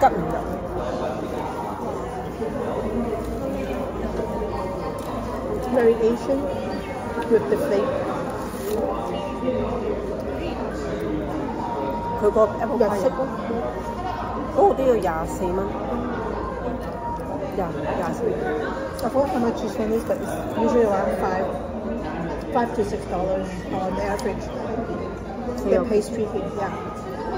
cắt variation with the flake 佢個日式咯，嗰個都要廿四蚊，廿廿四。I forgot how much you spend is, but it's usually around five, five to six dollars on average. The pastry here, yeah.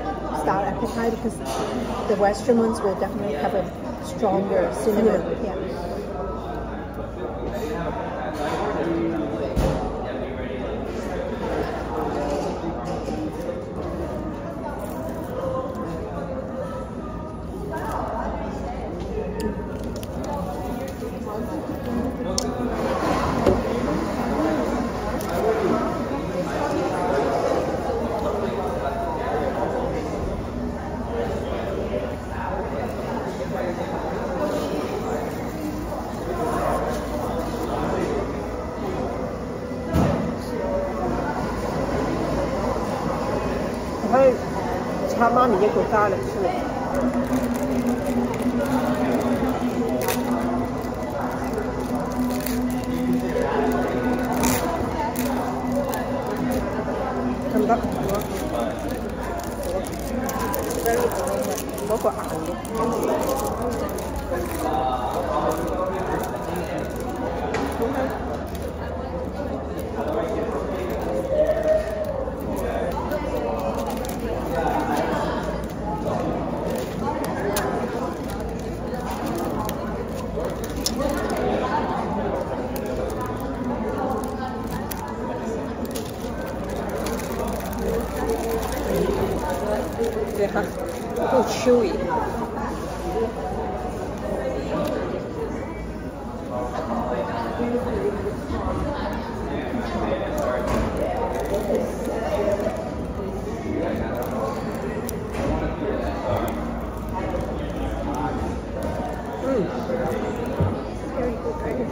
start apple pie because the western ones will definitely have a stronger cinnamon. Yeah. 他妈，咪一个家嚟是不？看到不？我管。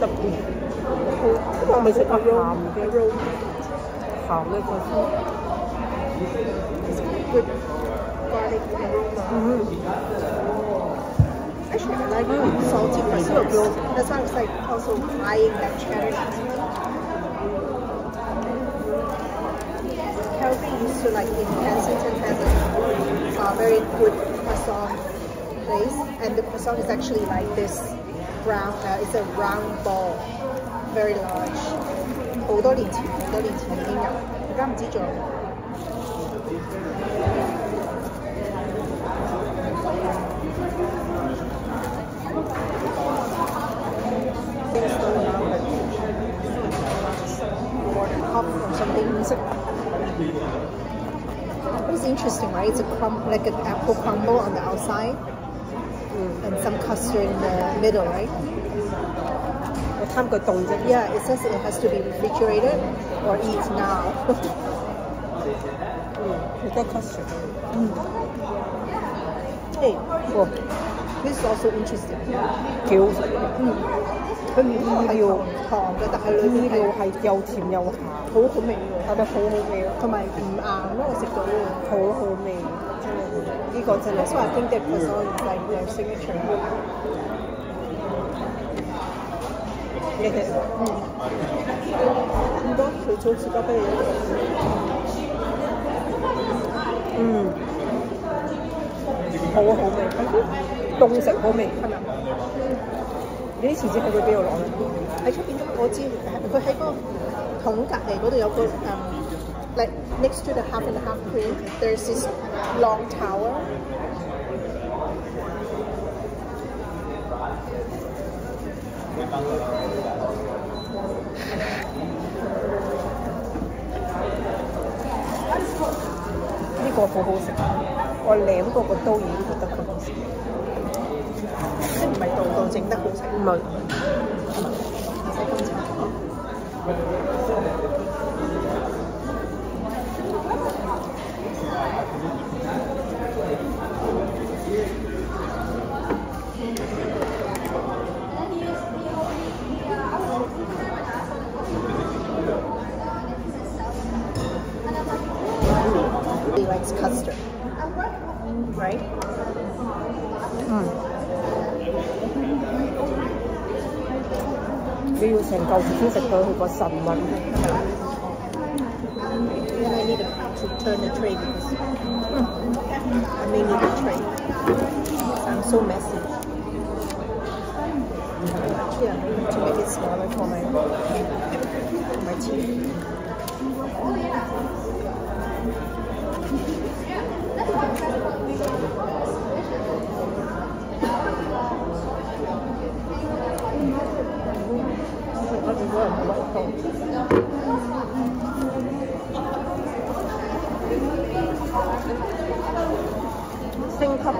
tập Mm -hmm. Spanish was like salty for syllables. That's why I was like also buying that Spanish Caribbean used to like in Kensington has a very good croissant place and the croissant is actually like this brown, uh, it's a round ball, very large. 好多年前，好多年前已經有，而家唔知仲有。something. It's, it's interesting, right? It's a crumb, like an apple crumble on the outside mm. and some custard in the middle, right? Yeah, it says it has to be refrigerated or eat now. mm. With that custard. Mm. Hey, cool. 啲瑣碎 interesting，幾好食，嗯，佢唔要糖嘅，但係裏面料係又甜又鹹，好好味喎，係咪好好味？同埋唔硬，我食到好好味，真係，呢個真係。What I think that p s o n l i 嗯，好多水煮魚俾，嗯，好好味。凍食好味，係咪？你啲廁紙喺佢邊度攞？喺出邊啫我知。佢喺個桶隔離嗰度有個誒，like next to the half and half cream, there's this long tower。呢個好好食，我舐過個刀已經覺得好好食。即唔係度度整得好食。成嚿魚先食到佢個神韻。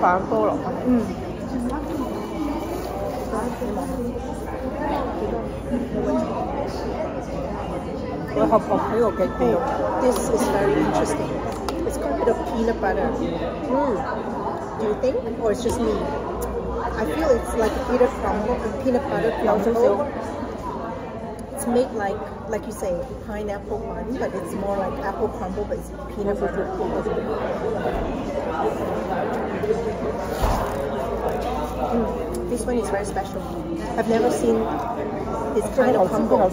This is very interesting. It's got a bit of peanut butter. Hmm. Do you think, or it's just me? I feel it's like a peanut crumble, peanut butter crumble. It's made like like you say, pineapple one, but it's more like apple crumble, but it's peanut butter. Mm. This one is very special. I've never seen this kind of crumble.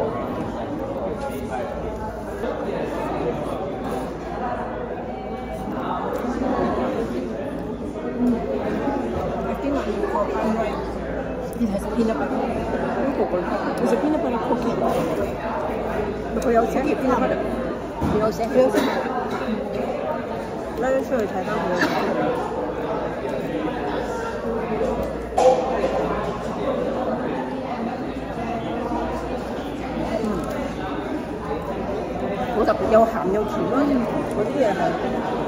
Oh. 啲係鮮奶包，唔錯食鮮奶包一個佢又少，佢又少，佢又少。嗱，你試下睇下佢。嗯，好特別，又鹹又甜咯，嗰啲嘢係。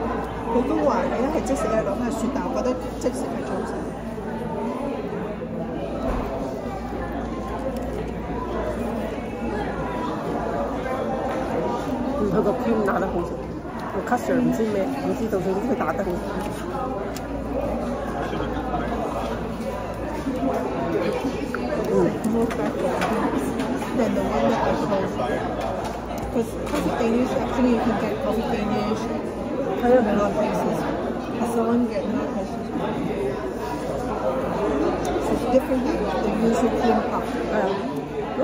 佢都話：你咧係即食嘅，落翻去但我覺得即食係早好食。佢個 r e a m 打得好勁，個 cuter 唔知咩，唔知道佢佢打得好。係啊，唔同啲色，好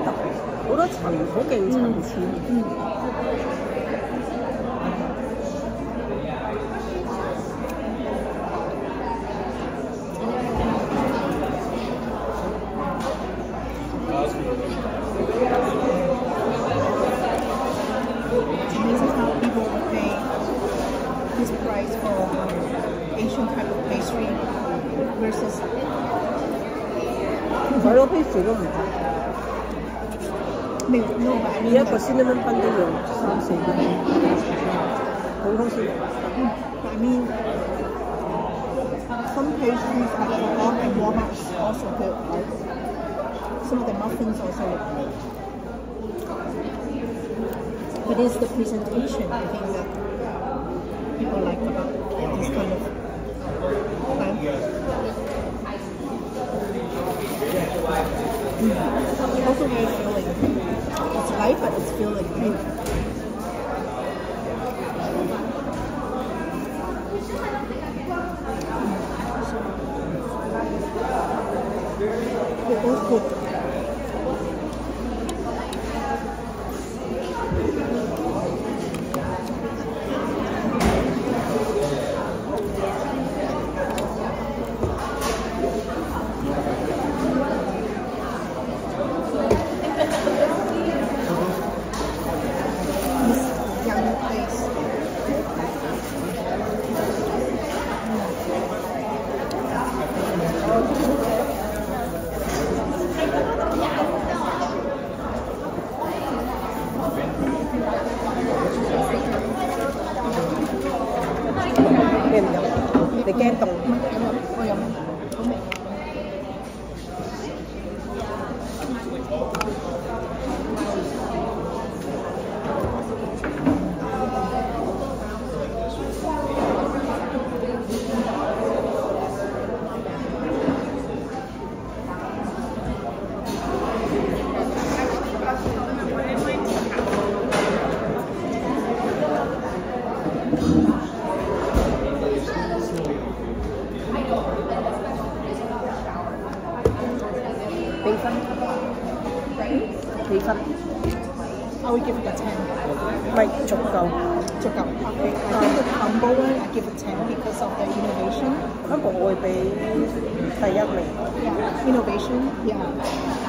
特別，好多層，好幾層次。pantalon. May no ba? Yeah, kasi naman pantalon. Sausage. I mean, some pastries at Walmart also good, right? Some of the muffins also look good. But it's the presentation, I think, that people like about this kind of Mm -hmm. Overweight feeling. It's light, but it's feeling right. I think the combo one, I give a 10 because of the innovation. Combo would be 第一名。Innovation? Yeah.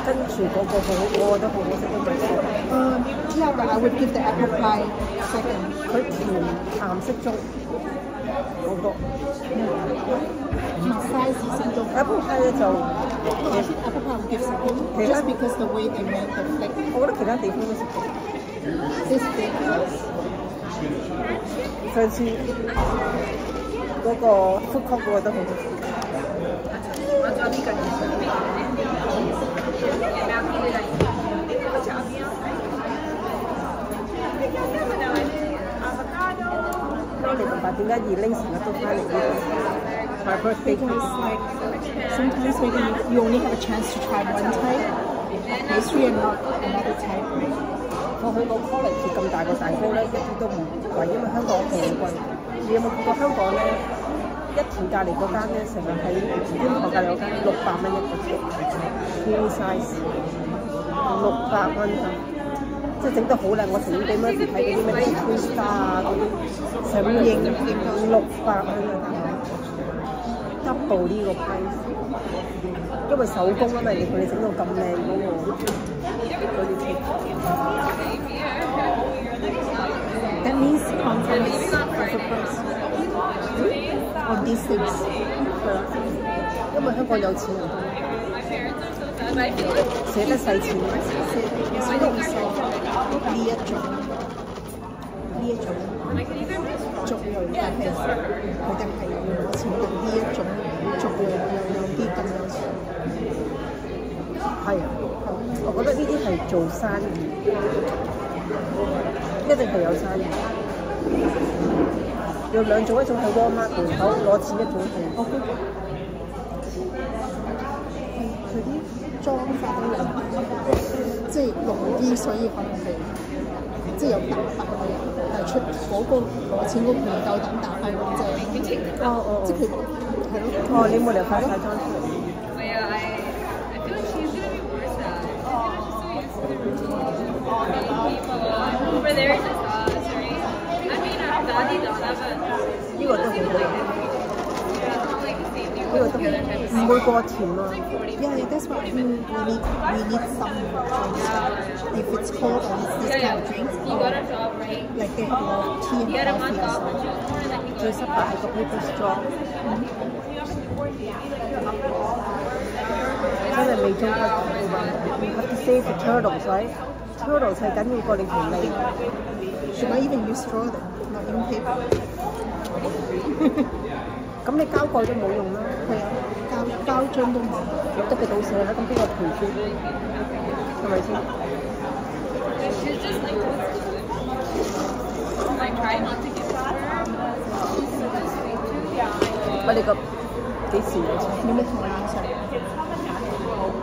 跟住嗰個好，我覺得好好食都唔錯。Um, yeah, but um, I would give the apple pie second. It's good. 佢甜鹹適中，好多。Size Apple pie oh, is Apple pie would give second just because the way they make the flake。我覺得其他地方都食到。This thing. 所以去嗰個 food court 嗰度好食。你明白點解二拎成日都翻嚟呢度？My birthday because like sometimes maybe you only have a chance to try one type and not 我去過 Polish 咁大個蛋糕咧，一啲都唔貴，因為香港平貴。你有冇見過香港咧？一條隔離嗰間咧，成日喺天堂隔離嗰間，六百蚊一個。，full size，六百蚊，即係整得好靚。我前幾日咧，仲睇嗰啲人做朱砂啊嗰啲，上映六百蚊啊，double 呢個 price，因為手工啊嘛，你佢哋整到咁靚嗰個。那啲公司，公 s 有啲聲，係咯，因為香港有錢，寫得使錢，捨得裝呢一種，呢一種族類嘅，其佢哋係有錢，嘅呢一種族類有有啲咁有錢，係。我覺得呢啲係做生意，一定係有生意。有兩種，一種係 Walmart 攰攞攞錢，一種係佢啲裝法，即係濃啲，所以可能係即係有打發佢，係出嗰個攞錢嗰個夠膽打發佢，即係哦哦，即係佢哦，你冇嚟化妝。裝。there is a sauce, right? I mean, I'm not the but... You got the whole thing. Yeah, like the same thing with the other Yeah, that's what I mean. We need, we need some Yeah. If it's cold or it's this yeah, kind of drinks. You um, got a job, right? Like they have tea and you coffee and stuff. Dress up like a paper straw. Mm -hmm. Tell them we don't have to We have to save the turtles, right? scroll 就係緊要過 l d 理，e v 一定要 scroll，not in paper。咁你膠蓋都冇用啦，係啊，膠膠樽都冇，得佢到時啦，咁邊個陪估？係咪先？喂，你個幾時你咩同我影相？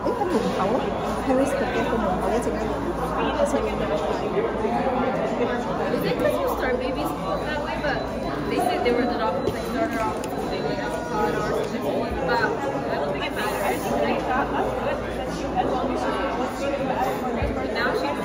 誒，門口 h a r v e s 嘅門口一直喺度。Is it because you start babies that way? But they said they were the doctors. They started off with something like avocado I don't think it matters. Like, that's good. That's good. Now she's